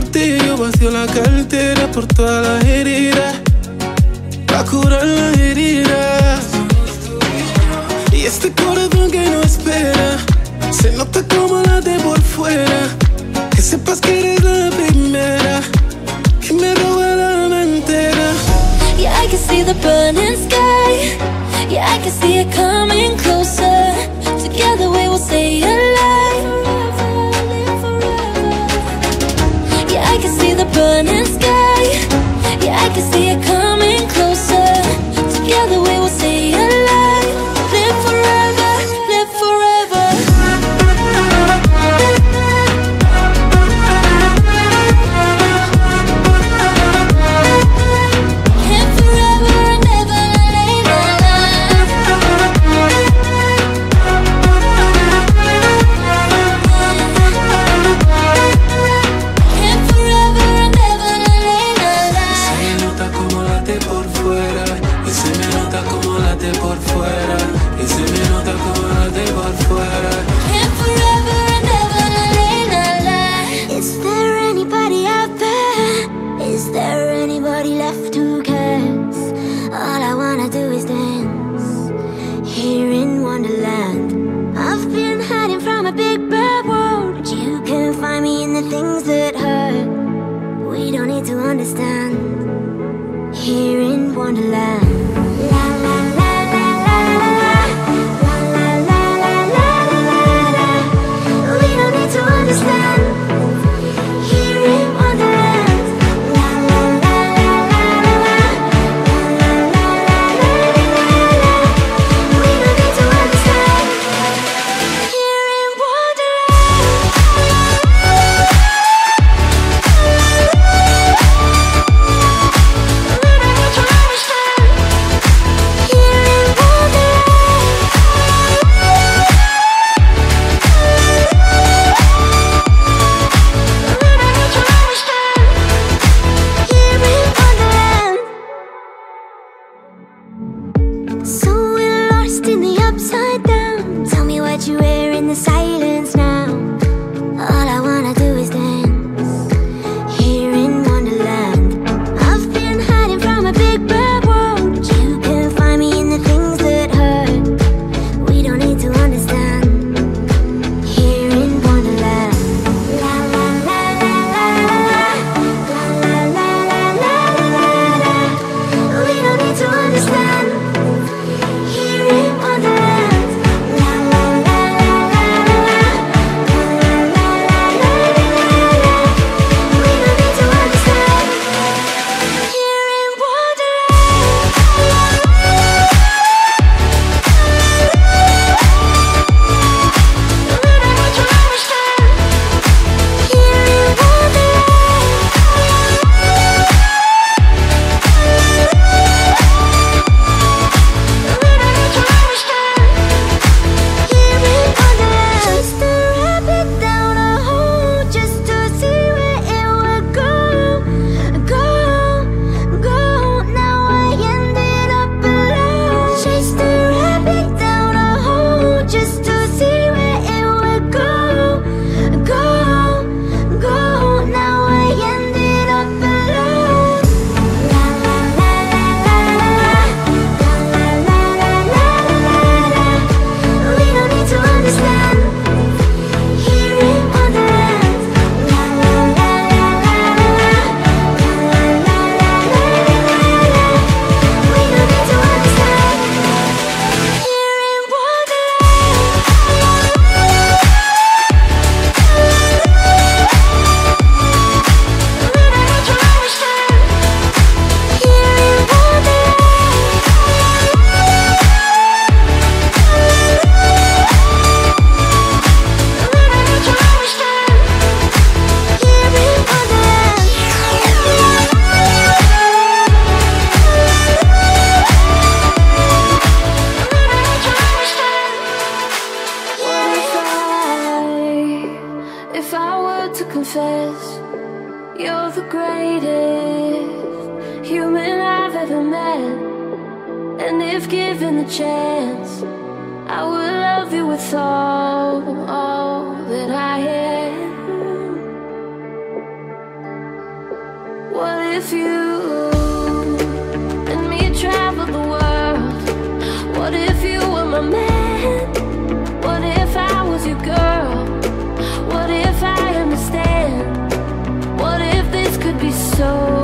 por ti yo vacío la cartera por todas las heridas, para curar las heridas. Y este corazón que no espera, se nota como la de por fuera. Que sepas que eres la primera, que me roba la mentera. Yeah, I can see the burning sky. Yeah, I can see it coming closer. Together we will say chance, I would love you with all, all that I am. What if you and me travel the world? What if you were my man? What if I was your girl? What if I understand? What if this could be so?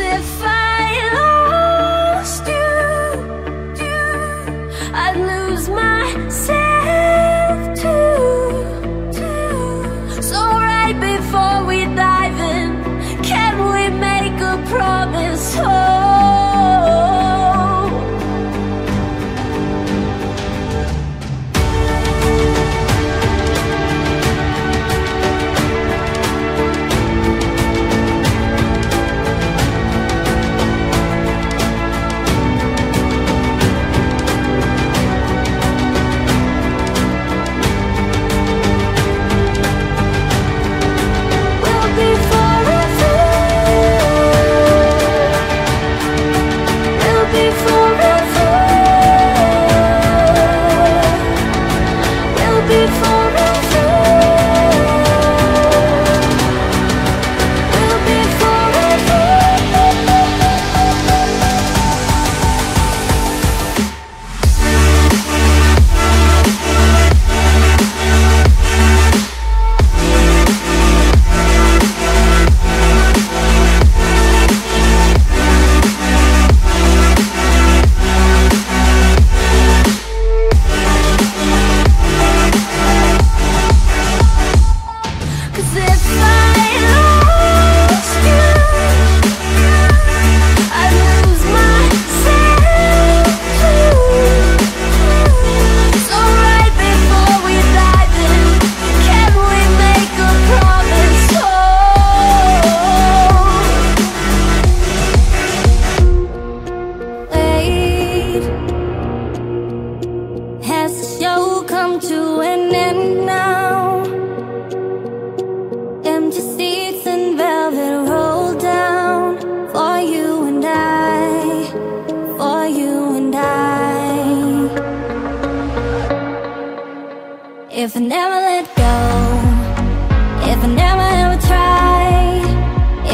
if I be If I never let go If I never ever try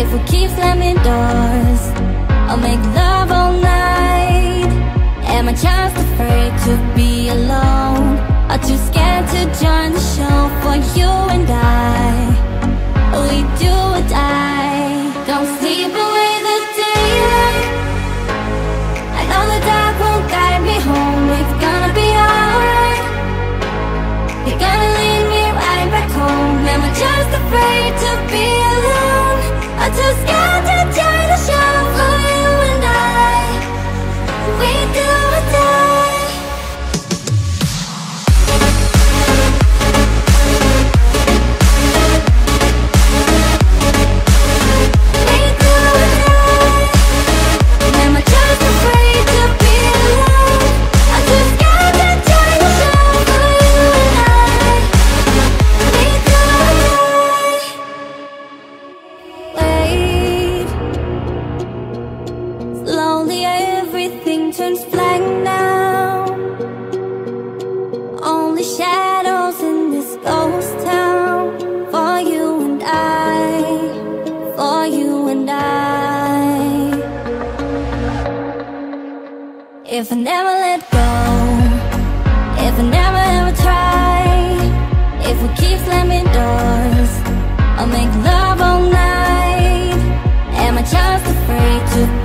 If we keep slamming doors I'll make love all night Am I just afraid to be alone? Or too scared to join the show for you and I? We do or die only shadows in this ghost town For you and I, for you and I. If I never let go, if I never ever try If we keep slamming doors, I'll make love all night. Am I just afraid to